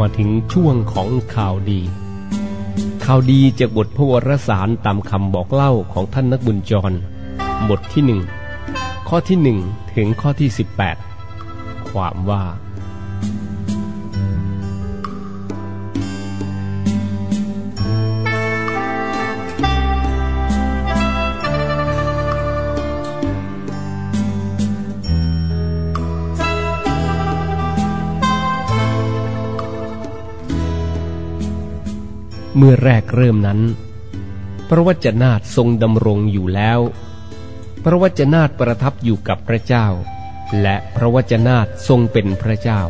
มาถึงช่วงของข่าวดี ข่าวดีจากบทพระวรสารตามคำบอกเล่าของท่านนักบุญจร บทที่หนึ่งข้อที่หนึ่งถึงข้อที่สิบแปดความว่า เมื่อแรกเริ่มนั้น พระวจนาตทรงดำรงอยู่แล้ว พระวจนาตประทับอยู่กับพระเจ้า และพระวจนาตทรงเป็นพระเจ้า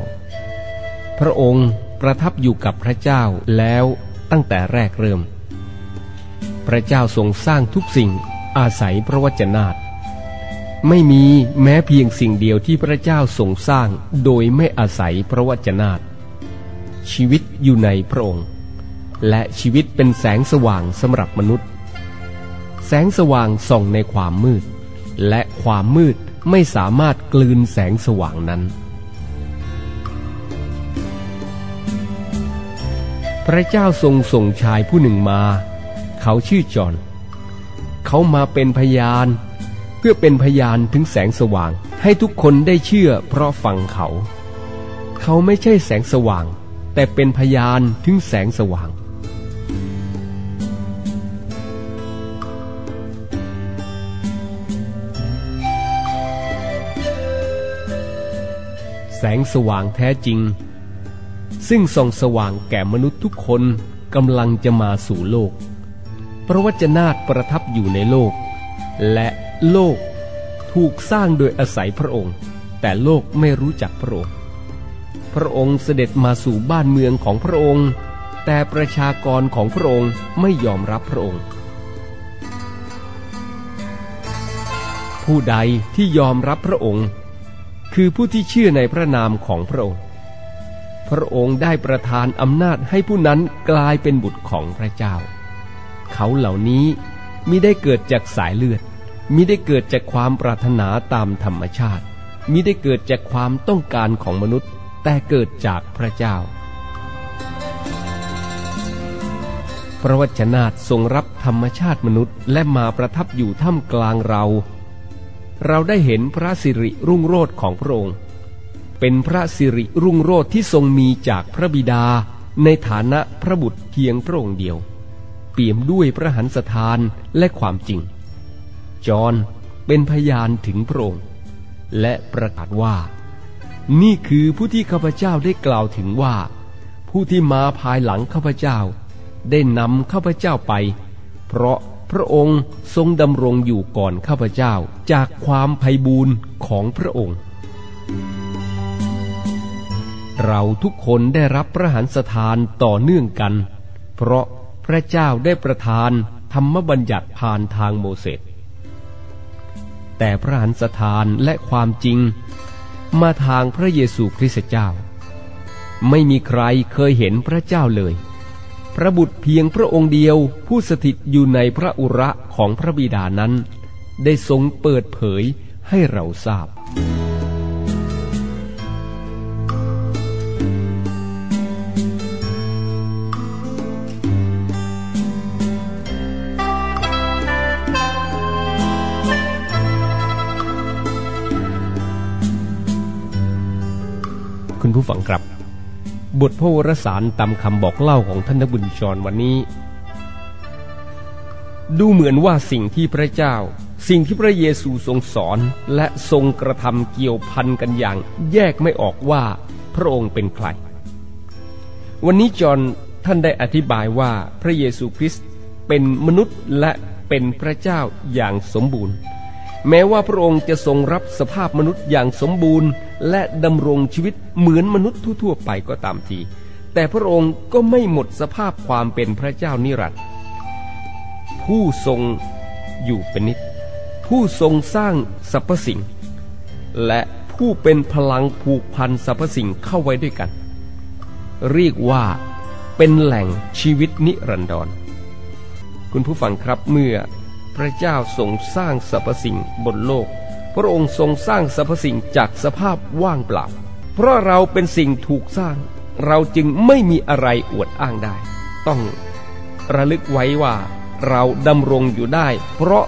พระองค์ประทับอยู่กับพระเจ้าแล้วตั้งแต่แรกเริ่ม พระเจ้าทรงสร้างทุกสิ่งอาศัยพระวจนาตไม่มีแม้เพียงสิ่งเดียวที่พระเจ้าทรงสร้างโดยไม่อาศัยพระวจนาตชีวิตอยู่ในพระองค์ และชีวิตเป็นแสงสว่างสำหรับมนุษย์ แสงสว่างส่องในความมืด และความมืดไม่สามารถกลืนแสงสว่างนั้น พระเจ้าทรงส่งชายผู้หนึ่งมา เขาชื่อจอห์นเขามาเป็นพยาน เพื่อเป็นพยานถึงแสงสว่างให้ทุกคนได้เชื่อเพราะฟังเขา เขาไม่ใช่แสงสว่าง แต่เป็นพยานถึงแสงสว่าง แสงสว่างแท้จริง ซึ่งส่องสว่างแก่มนุษย์ทุกคนกำลังจะมาสู่โลก พระวจนาตประทับอยู่ในโลก และโลกถูกสร้างโดยอาศัยพระองค์ แต่โลกไม่รู้จักพระองค์ พระองค์เสด็จมาสู่บ้านเมืองของพระองค์ แต่ประชากรของพระองค์ไม่ยอมรับพระองค์ ผู้ใดที่ยอมรับพระองค์ คือผู้ที่เชื่อในพระนามของพระองค์ พระองค์ได้ประทานอำนาจให้ผู้นั้นกลายเป็นบุตรของพระเจ้า เขาเหล่านี้มิได้เกิดจากสายเลือดมิได้เกิดจากความปรารถนาตามธรรมชาติมิได้เกิดจากความต้องการของมนุษย์ แต่เกิดจากพระเจ้า พระวจนะทรงรับธรรมชาติมนุษย์และมาประทับอยู่ท่ามกลางเรา เราได้เห็นพระสิริรุ่งโรจน์ของพระองค์ เป็นพระสิริรุ่งโรจน์ที่ทรงมีจากพระบิดาในฐานะพระบุตรเพียงพระองค์เดียว เปี่ยมด้วยพระหันสถานและความจริง จอห์นเป็นพยานถึงพระองค์ และประกาศว่า นี่คือผู้ที่ข้าพเจ้าได้กล่าวถึงว่า ผู้ที่มาภายหลังข้าพเจ้า ได้นำข้าพเจ้าไป เพราะ พระองค์ทรงดำรงอยู่ก่อนข้าพเจ้าจากความไพ่บูรณ์ของพระองค์ เราทุกคนได้รับพระหันสถานต่อเนื่องกัน เพราะพระเจ้าได้ประทานธรรมบัญญัติผ่านทางโมเสสแต่พระหันสถานและความจริง มาทางพระเยซูคริสต์เจ้า ไม่มีใครเคยเห็นพระเจ้าเลย พระบุตรเพียงพระองค์เดียวผู้สถิตอยู่ในพระอุระของพระบิดานั้น ได้ทรงเปิดเผยให้เราทราบ คุณผู้ฟังครับ บทพระวรสารตามคำบอกเล่าของท่านนบุญชรวันนี้ ดูเหมือนว่าสิ่งที่พระเจ้า สิ่งที่พระเยซูทรงสอนและทรงกระทำเกี่ยวพันกันอย่าง แยกไม่ออกว่าพระองค์เป็นใคร วันนี้จอห์นท่านได้อธิบายว่าพระเยซูคริสต์เป็นมนุษย์และเป็นพระเจ้าอย่างสมบูรณ์ แม้ว่าพระองค์จะทรงรับสภาพมนุษย์อย่างสมบูรณ์ และดำรงชีวิตเหมือนมนุษย์ทั่วๆไปก็ตามที แต่พระองค์ก็ไม่หมดสภาพความเป็นพระเจ้านิรันดร์ผู้ทรงอยู่เป็นนิจผู้ทรงสร้างสรรพสิ่ง และผู้เป็นพลังผูกพันสรรพสิ่งเข้าไว้ด้วยกัน เรียกว่าเป็นแหล่งชีวิตนิรันดรคุณผู้ฟังครับเมื่อ พระเจ้าทรงสร้างสรรพสิ่งบนโลก พระองค์ทรงสร้างสรรพสิ่งจากสภาพว่างเปล่า เพราะเราเป็นสิ่งถูกสร้าง เราจึงไม่มีอะไรอวดอ้างได้ ต้องระลึกไว้ว่าเราดำรงอยู่ได้ เพราะ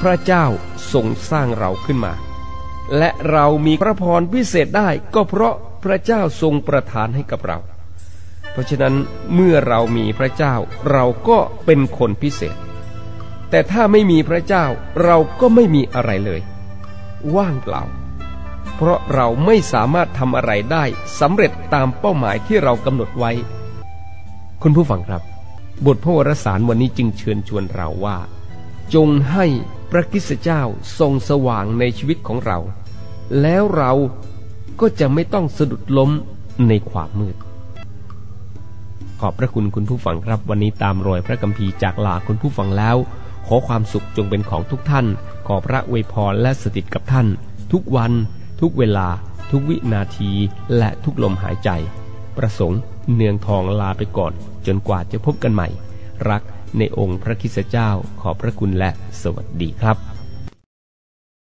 พระเจ้าทรงสร้างเราขึ้นมา และเรามีพระพรพิเศษได้ก็เพราะพระเจ้าทรงประทานให้กับเรา เพราะฉะนั้นเมื่อเรามีพระเจ้าเราก็เป็นคนพิเศษ แต่ถ้าไม่มีพระเจ้าเราก็ไม่มีอะไรเลย ว่างเปล่า เพราะเราไม่สามารถทำอะไรได้สำเร็จตามเป้าหมายที่เรากำหนดไว้ คุณผู้ฟังครับ บทพระวรสารวันนี้จึงเชิญชวนเราว่า จงให้พระคิสตเจ้าทรงสว่างในชีวิตของเรา แล้วเราก็จะไม่ต้องสะดุดล้มในความมืด ขอบพระคุณคุณผู้ฟังครับ วันนี้ตามรอยพระกัมภีร์จากลาคุณผู้ฟังแล้ว ขอความสุขจงเป็นของทุกท่าน ขอพระอวยพรและสถิตกับท่าน ทุกวัน ทุกเวลา ทุกวินาที และทุกลมหายใจ ประสงค์เนืองทองลาไปก่อน จนกว่าจะพบกันใหม่ รักในองค์พระคิสเจ้าขอพระคุณและสวัสดีครับ